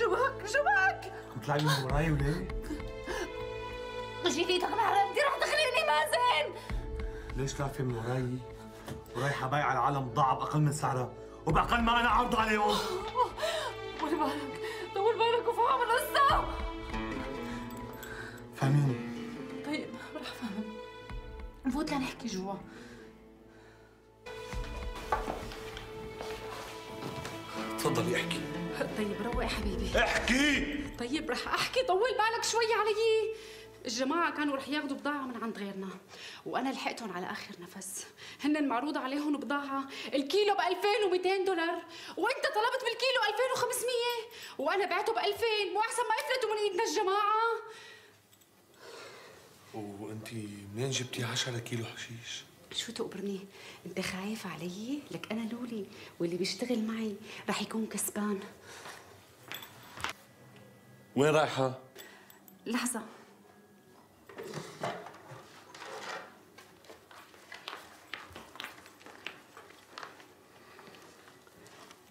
شو بك شو بك؟ عم تطلعي من وراي وليه؟ جيلي دغنا رح تخليني مازن ليش لافه من وراي؟ ورايحه بايعه العالم بضاعه بأقل من سعرها وبأقل ما أنا عرض عليهم. طول بالك طول بالك وفهم القصة فهميني. طيب رح فهم نفوت لنحكي جوا. روق حبيبي. احكي. طيب رح احكي طول بالك شوي علي. الجماعة كانوا رح ياخذوا بضاعة من عند غيرنا وأنا لحقتهم على آخر نفس. هن معروض عليهم بضاعة الكيلو ب 2200 دولار وأنت طلبت بالكيلو 2500 وأنا بعته ب 2000 مو أحسن ما يفلتوا من إيدنا الجماعة. وأنت منين جبتي 10 كيلو حشيش؟ شو تقبرني؟ أنت خايف علي؟ لك أنا لولي واللي بيشتغل معي رح يكون كسبان. وين رايحة؟ لحظة.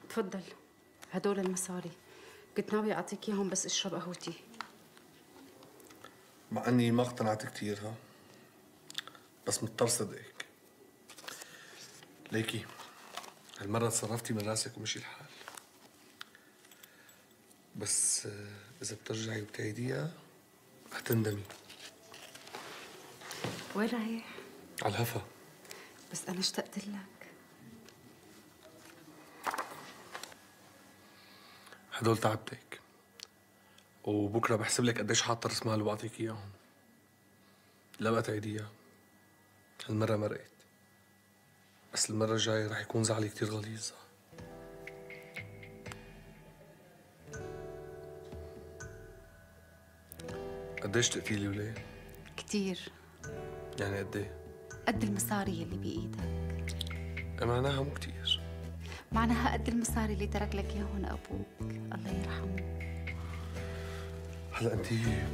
تفضل. هدول المصاري. كنت ناوي أعطيك إياهم بس اشرب قهوتي. مع إني ما اقتنعت كثير ها. بس مضطر صدقك. ليكي هالمرة تصرفتي من راسك ومشي الحال. بس آه، إذا بترجعي وبتعيديها رح تندمي وين رايح؟ على الهفا. بس أنا اشتقت لك. هدول تعبتك. وبكرة بحسب لك قديش حاطه راس مال وبعطيك إياهم. لا بقى تعيديها هالمره مرقت. بس المرة الجاية رح يكون زعلي كثير غليظ. قديش تقتيلي وليه؟ كتير. يعني قد إيه؟ قد المصاري اللي بإيدك. إيه معناها مو كثير معناها قد المصاري اللي ترك لك إياهم أبوك. الله يرحمه. هلا انت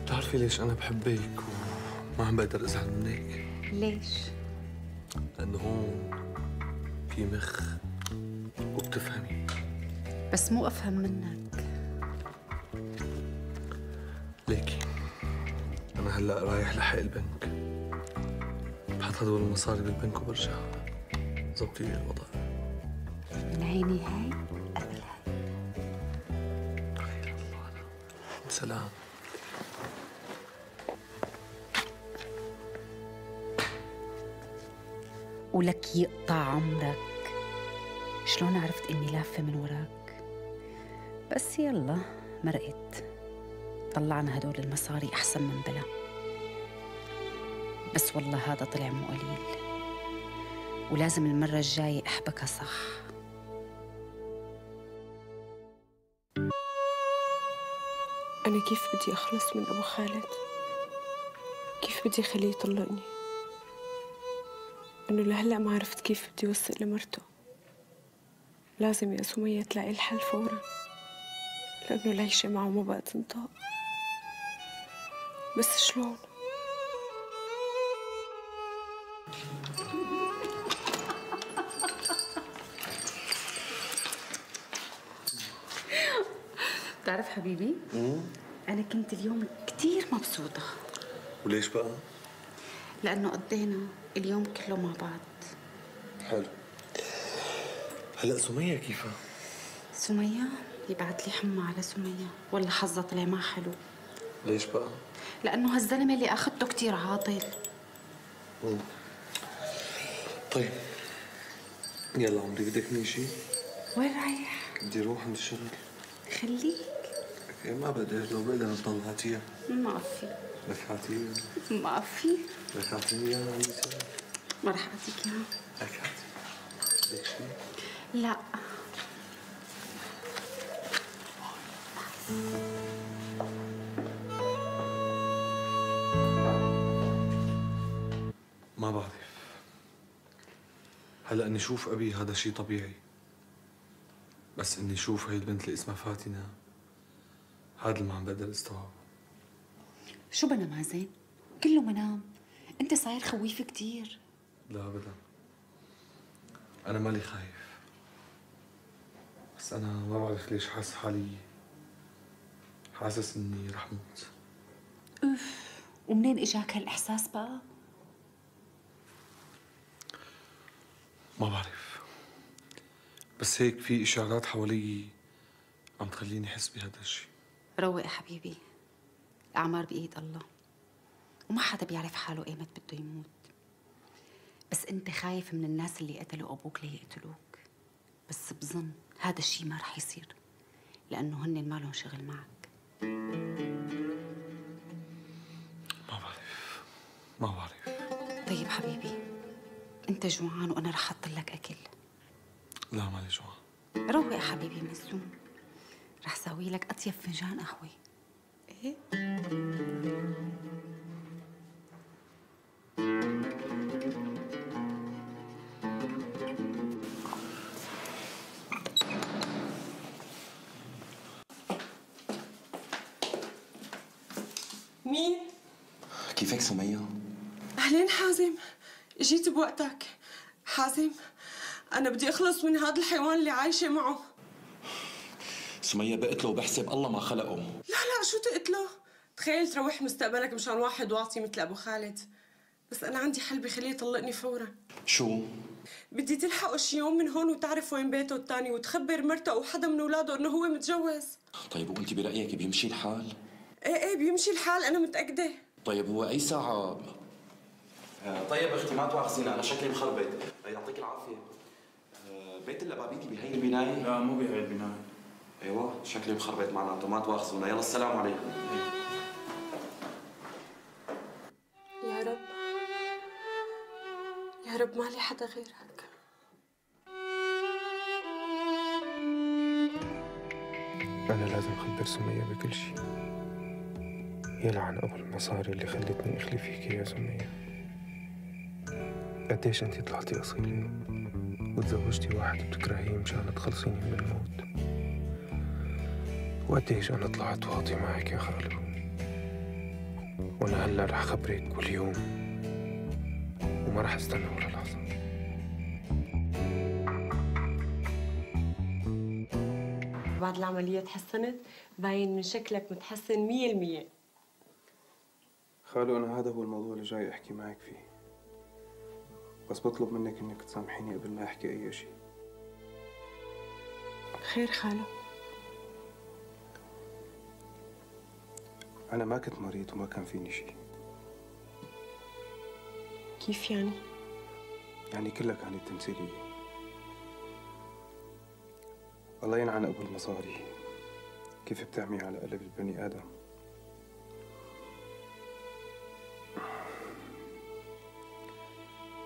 بتعرفي ليش أنا بحبك وما عم بقدر أزعل منك؟ ليش؟ لأنه هون في مخ وبتفهمي بس مو أفهم منك. هلأ رايح لحق البنك. بحط هدول المصاري بالبنك وبرجع. زبطي لي الوضع. من عيني هاي قبل. سلام. ولك يقطع عمرك. شلون عرفت إني لافة من وراك؟ بس يلا مرقت. طلعنا هدول المصاري أحسن من بلا. بس والله هذا طلع مو قليل ولازم المرة الجاية احبكها صح أنا كيف بدي أخلص من أبو خالد؟ كيف بدي أخليه يطلقني؟ إنه لهلأ ما عرفت كيف بدي أوصل لمرته لازم يا سمية تلاقي الحل فورا لأنه العيشة معه ما بقى تنطق بس شلون؟ بتعرف حبيبي؟ أنا كنت اليوم كثير مبسوطة. وليش بقى؟ لأنه قضينا اليوم كله مع بعض. حلو. هلأ سمية كيفها؟ سمية؟ يبعت لي حمى على سمية. والله حظها طلع ما حلو. ليش بقى؟ لأنه هالزلمة اللي أخذته كتير عاطل. طيب. يلا عمري بدك مني شيء؟ وين رايح؟ بدي أروح عند الشغل خليك إيه ما بقدر لو بقدر نضل هاتيها ما في لك هاتيها ما في لك اياها سنة ما رح أعطيك إياها. لك بدك شيء؟ لا. ما بعرف. هلأ إني أشوف أبي هذا شيء طبيعي. بس إني أشوف هي البنت اللي اسمها فاتنة. هذا اللي ما عم بقدر استوعبه شو بنا مازن؟ كله منام. أنت صاير خويف كتير. لا ابدا. أنا مالي خايف. بس أنا ما بعرف ليش حاسس حالي حاسس إني رح موت. ومنين إجاك هالإحساس بقى؟ ما بعرف. بس هيك في إشارات حوالي عم تخليني أحس بهذا الشيء روق يا حبيبي. الأعمار بإيد الله. وما حدا بيعرف حاله ايمت بده يموت. بس أنت خايف من الناس اللي قتلوا أبوك ليقتلوك بس بظن هذا الشيء ما رح يصير. لأنه هن ما لهم شغل معك. ما بعرف. ما بعرف. طيب حبيبي أنت جوعان وأنا رح أحط لك أكل. لا مالي جوع روق يا حبيبي مسلوم رح سوي لك أطيب فنجان قهوة. إيه؟ مين؟ كيفك سمية؟ أهلين حازم. جيت بوقتك. حازم أنا بدي أخلص من هذا الحيوان اللي عايشة معه. سمية بقتله وبحسب الله ما خلقه لا لا شو تقتله؟ تخيل تروح مستقبلك مشان واحد واطي مثل أبو خالد بس أنا عندي حل بخليه يطلقني فورا شو؟ بدي تلحقه شي يوم من هون وتعرف وين بيته الثاني وتخبر مرته أو حدا من أولاده إنه هو متجوز طيب وأنت برأيك بيمشي الحال؟ إيه إيه بيمشي الحال أنا متأكدة طيب هو أي ساعة؟ آه، طيب أختي ما تواخذيني أنا شكلي مخربط يعطيك العافية آه، بيت اللبابيتي بهي البناية؟ لا مو بهي البناية أيوه شكلي مخربط معناته ما تواخذونا. يلا السلام عليكم. يا رب. يا رب مالي حدا غيرك أنا لازم أخبر سمية بكل شيء. يلعن أبو المصاري اللي خلتني أخلي فيك يا سمية. قديش أنتي طلعتي أصيلة؟ وتزوجتي واحد بتكرهيه مشان تخلصيني من الموت. وقديش أنا طلعت واطي معك يا خالو وأنا هلأ رح خبرك كل يوم. وما رح أستنى ولا لحظة. بعد العملية تحسنت باين من شكلك متحسن مية المية. خالو أنا هذا هو الموضوع اللي جاي أحكي معك فيه. بس بطلب منك إنك تسامحيني قبل ما أحكي أي شيء. خير خالو. أنا ما كنت مريض وما كان فيني شيء. كيف يعني؟ يعني كلها كانت تمثيلية. الله ينعن أبو المصاري. كيف بتعمي على قلب البني آدم؟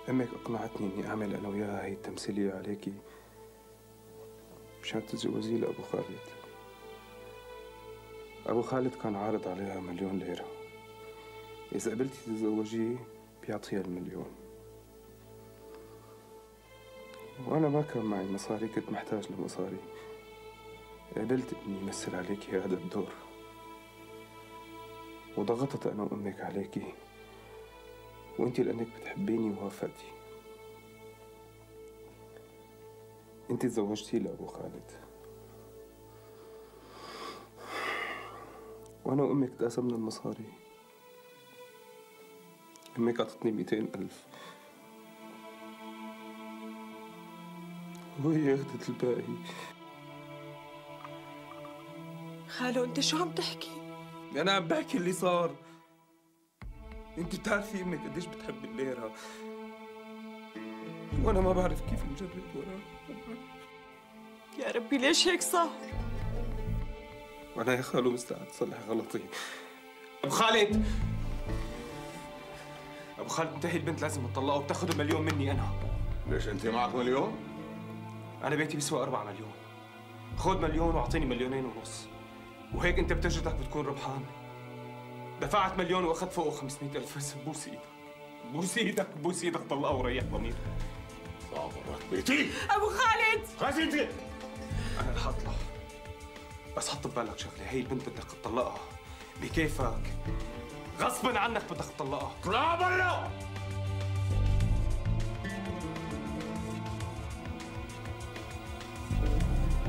أمك أقنعتني إني أعمل أنا وياها هي التمثيلية عليكي. مشان تتجوزي لأبو خالد. أبو خالد كان عارض عليها مليون ليرة. إذا قبلتي تتزوجيه بيعطيها المليون. وأنا ما كان معي مصاري كنت محتاج لمصاري. قبلت إني أمثل عليكي هذا الدور. وضغطت أنا وأمك عليكي وأنتي لأنك بتحبيني ووافقتي. أنتي تزوجتي لأبو خالد. وأنا وأمك تقاسمنا المصاري. أمك أعطتني ميتين ألف. وهي أخذت الباقي. خالو أنت شو عم تحكي؟ أنا عم بحكي اللي صار. أنت بتعرفي أمك قديش بتحب الليرة. وأنا ما بعرف كيف نجرب وراها. يا ربي ليش هيك صار؟ وأنا يا خالو مستعد. صلح غلطي أبو خالد! أبو خالد انتهي البنت لازم تطلقها وبتاخذ المليون مني أنا. ليش أنت معك مليون؟ أنا بيتي بيسوى أربعة مليون. خذ مليون وأعطيني مليونين ونص. وهيك أنت بتجرتك بتكون ربحان. دفعت مليون وأخذت فوقه 500 ألف. بس بوس إيدك. بوس إيدك بوس إيدك طلقها وريح ضميرك صابرك بيتي! أبو خالد! خلاص أنت! أنا رح أطلع بس حط ببالك شغلة هي البنت بدك تطلقها. بكيفك؟ غصبا عنك بدك تطلقها. طلع برا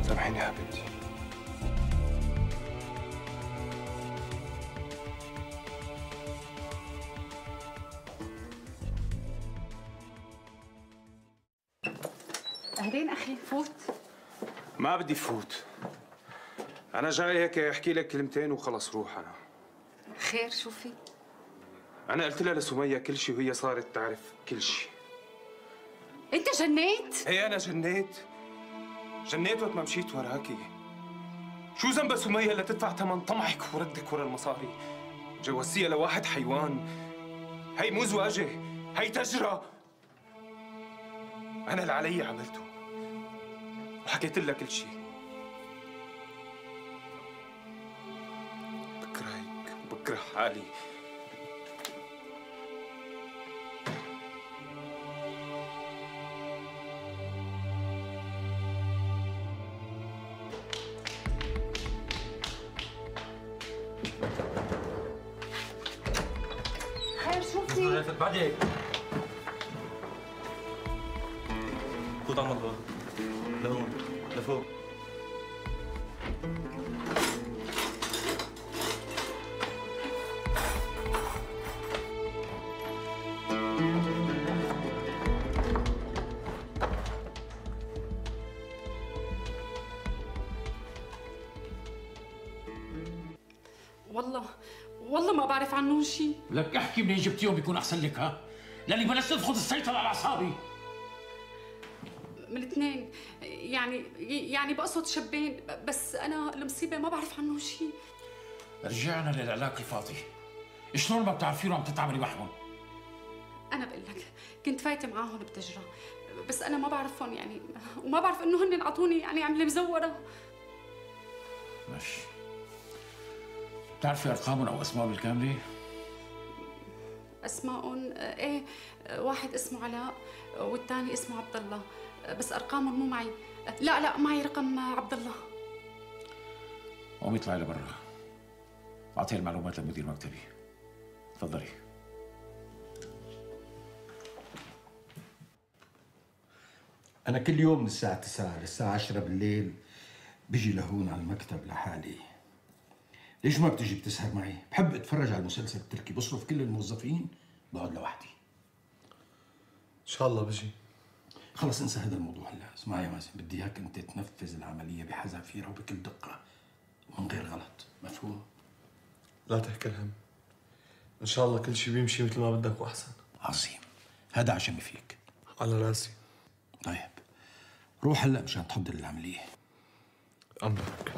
سامحيني يا حبيبتي. أهلين أخي فوت. ما بدي فوت. أنا جاي هيك أحكي لك كلمتين وخلص روح أنا. خير شو في؟ أنا قلت لها لسمية كل شيء وهي صارت تعرف كل شيء أنت جنيت؟ إيه أنا جنيت. جنيت وقت ما مشيت وراكي. شو ذنبها سمية اللي تدفع ثمن طمعك وركضك ورا المصاري؟ جوزيها لواحد حيوان. هي مو زواجة هي تجرة أنا اللي علي عملته. وحكيت لها كل شيء وبكره حالي خير شو في بعدين فوت على المطبخ لهون لفوق. شيء لك احكي منين جبتيهم بيكون أحسن لك ها؟ لأني بلشت تفقد السيطرة على أعصابي. من اثنين يعني يعني بقصد شابين بس أنا المصيبه ما بعرف عنهم شيء رجعنا للعلاق الفاضي. شلون ما بتعرفين وعم تتعاملي معهم؟ أنا بقول لك كنت فايتة معاهم بتجرى بس أنا ما بعرفهم يعني وما بعرف إنه هن أعطوني يعني عملة مزورة. ماشي. بتعرفي أرقامهم أو أسمائهم الكاملة؟ اسمائهم آه، إيه آه، واحد اسمه علاء آه، والثاني اسمه عبد الله بس أرقامهم مو معي. لا لا معي رقم عبد الله قومي اطلعي لبرا. أعطي المعلومات لمدير مكتبي. تفضلي. أنا كل يوم من الساعة 9 للساعة 10 بالليل بيجي لهون على المكتب لحالي. ليش ما بتجي بتسهر معي؟ بحب أتفرج على المسلسل التركي بصرف كل الموظفين بقعد لوحدي. إن شاء الله بجي. خلص انسى هذا الموضوع هلا. اسمع يا مازن بدي إياك أنت تنفذ العملية بحذافيرها وبكل دقة ومن غير غلط. مفهوم؟ لا تحكي الهم. إن شاء الله كل شيء بيمشي مثل ما بدك وأحسن. عظيم. هذا عشمي فيك على رأسي. طيب. روح هلا مشان تحضر العملية. أمرك.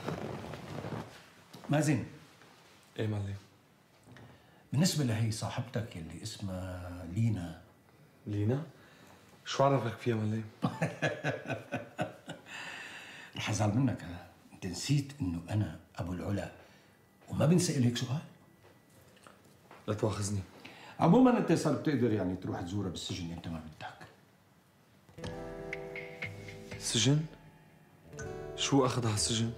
مازن. إيه معلم بالنسبة لهي صاحبتك اللي اسمها لينا. لينا؟ شو عرفك فيها معلم رح أزعل منك ها؟ أنت نسيت إنه أنا أبو العلا وما بنسأل هيك سؤال؟ لا تواخذني. عموما أنت صار بتقدر يعني تروح تزورها بالسجن أنت ما بدك. سجن؟ شو أخذ على السجن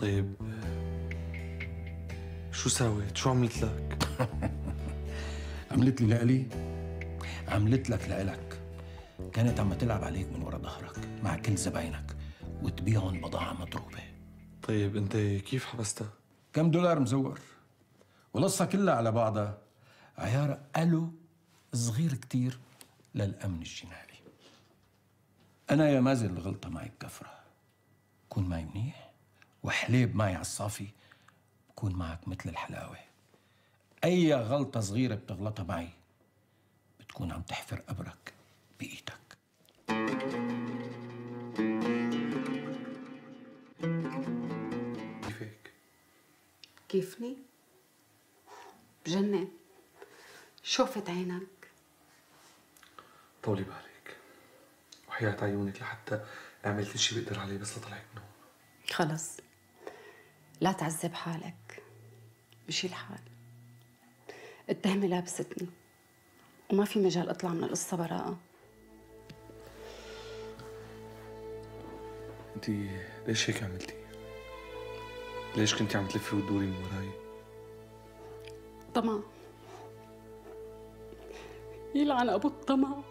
طيب شو ساويت شو عملت لك؟ عملت لي لإلي؟ عملت لك لإلك. كانت عم تلعب عليك من ورا ظهرك مع كل زباينك وتبيعهم بضاعة مضروبة. طيب انت كيف حبستها؟ كم دولار مزور؟ والقصة كلها على بعضها. عيار ألو صغير كتير للأمن الجنائي. أنا يا مازن الغلطة معي بكفرة. كون معي منيح؟ وحليب معي على الصافي بكون معك مثل الحلاوة. أي غلطة صغيرة بتغلطها معي بتكون عم تحفر قبرك بإيدك. كيف هيك؟ كيفني؟ بجنن. شوفت عينك. طولي بالك. وحياة عيونك لحتى أعمل كل شيء بقدر عليه بس لطلعك نور خلص. لا تعذب حالك. مشي الحال التهمة لابستني. وما في مجال اطلع من القصة براءة. انت ليش هيك عملتي؟ ليش كنتي عم تلفي وتدوري من وراي؟ طمع. يلعن أبو الطمع.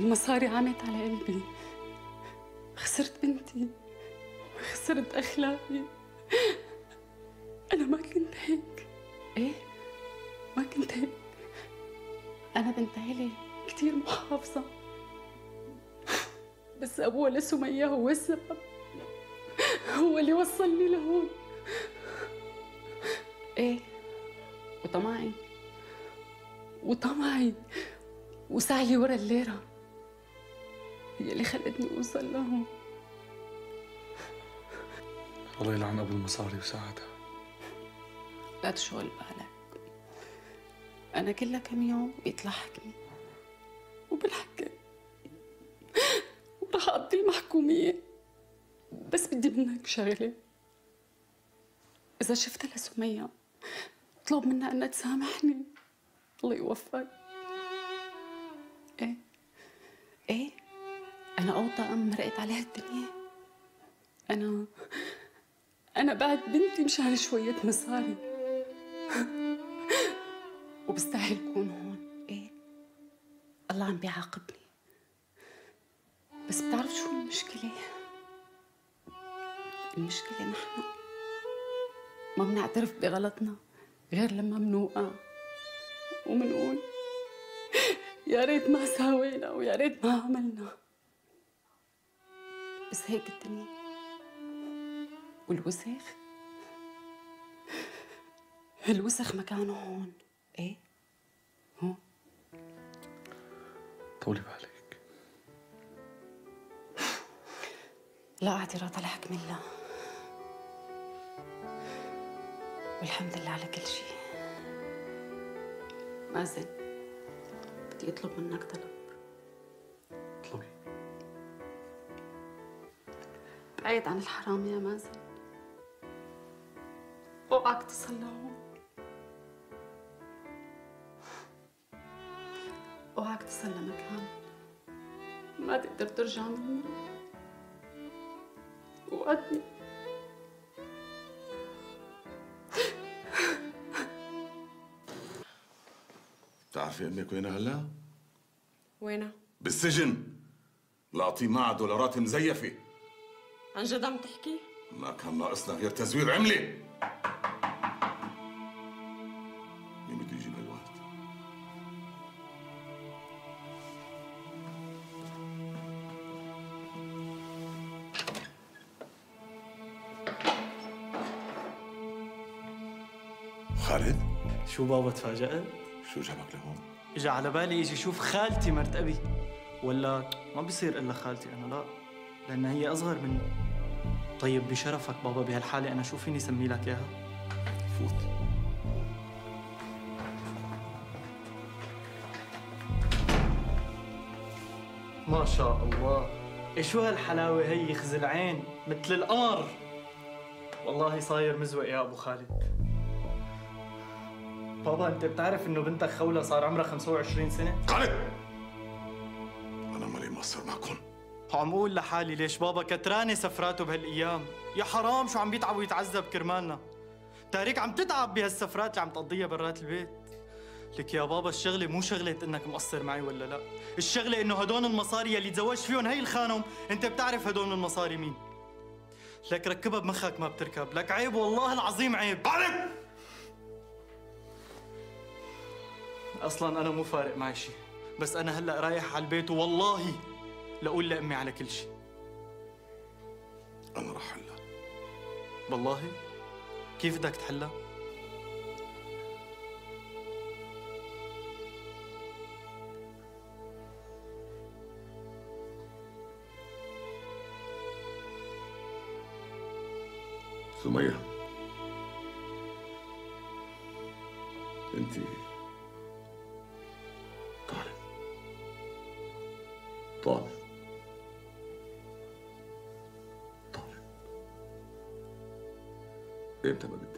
المصاري عمت على قلبي خسرت بنتي. خسرت أخلاقي. أنا ما كنت هيك. إيه؟ ما كنت هيك. أنا بنت عيلة كتير محافظة. بس ابوها لسمية هو السبب هو اللي وصلني لهون. إيه؟ وطمعي وطمعي وسعي ورا الليرة. هي اللي خلتني أوصل لهون الله يلعن أبو المصاري وساعدها لا تشغل بالك. أنا كلها كم يوم بيطلع حكمي وبالحكي وراح أقضي المحكومية. بس بدي منك شغلة. إذا شفتها لسمية اطلب منها إنها تسامحني. الله يوفقك. إيه؟ إيه؟ أنا أوطى أم مرقت عليها الدنيا؟ أنا أنا بعد بنتي مشان شوية مصاري. وبستاهل كون هون. إيه؟ الله عم بيعاقبني. بس بتعرف شو المشكلة؟ المشكلة نحن ما بنعترف بغلطنا غير لما منوقع ومنقول يا ريت ما ساوينا ويا ريت ما عملنا. بس هيك الدنيا. والوسخ الوسخ مكانه هون. إيه؟ هون. طولي بالك لا اعتراض على حكم الله. والحمد لله على كل شيء. مازن بدي اطلب منك طلب. اطلبي. بعيد عن الحرام يا مازن اوعك تصل لهون اوعك تصل لمكان ما تقدر ترجع منه وقتني. بتعرفي أمك وين هلأ؟ وينها؟ بالسجن. لاقطين معها دولارات مزيفة. عن جد عم تحكي؟ ما كان ناقصنا غير تزوير عملة. شو بابا تفاجأت؟ شو جابك لهون؟ اجى على بالي إجي شوف خالتي مرت أبي. ولا ما بصير إلا خالتي أنا لا. لأن هي أصغر مني. طيب بشرفك بابا بهالحالة أنا شو فيني سمي لك إياها؟ فوت. ما شاء الله. شو هالحلاوة هي خزل عين مثل القمر والله صاير مزوق يا أبو خالد. بابا انت بتعرف انه بنتك خولة صار عمرها 25 سنة؟ خالد! أنا مالي مقصر معكم. عم أقول لحالي ليش بابا كتراني سفراته بهالأيام؟ يا حرام شو عم بيتعب ويتعذب كرمالنا. تاريك عم تتعب بهالسفرات اللي عم تقضيها برات البيت. لك يا بابا الشغلة مو شغلة إنك مقصر معي ولا لا. الشغلة إنه هدول المصاري اللي تزوجت فيهم هي الخانم. أنت بتعرف هدول المصاري مين. لك ركبها بمخك ما بتركب. لك عيب والله العظيم عيب. خالد! أصلا أنا مو فارق معي شيء. بس أنا هلأ رايح على البيت والله لأقول لأمي على كل شيء. أنا رح حلها والله؟ كيف بدك تحلها؟ سمية. انت طالب طالب إمتى ما بدك روح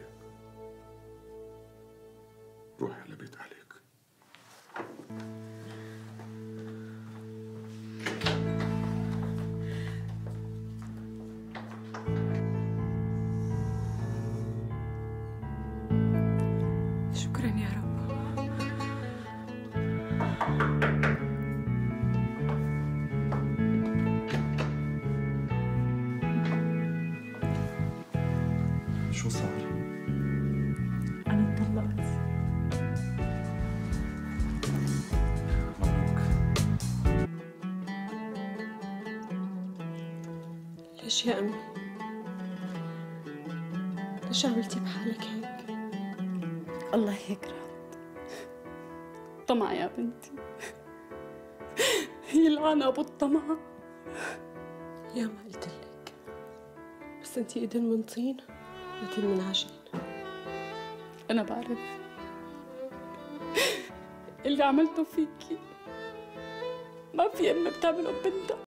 ليش يا أمي؟ ليش عملتي بحالك هيك؟ الله يكرهك. طمع يا بنتي. يلعن أبو الطمع. يا ما قلت لك. بس انتي إيدين من طين مثل من عجين أنا بعرف اللي عملته فيكي ما في ام بتعمله ببنتها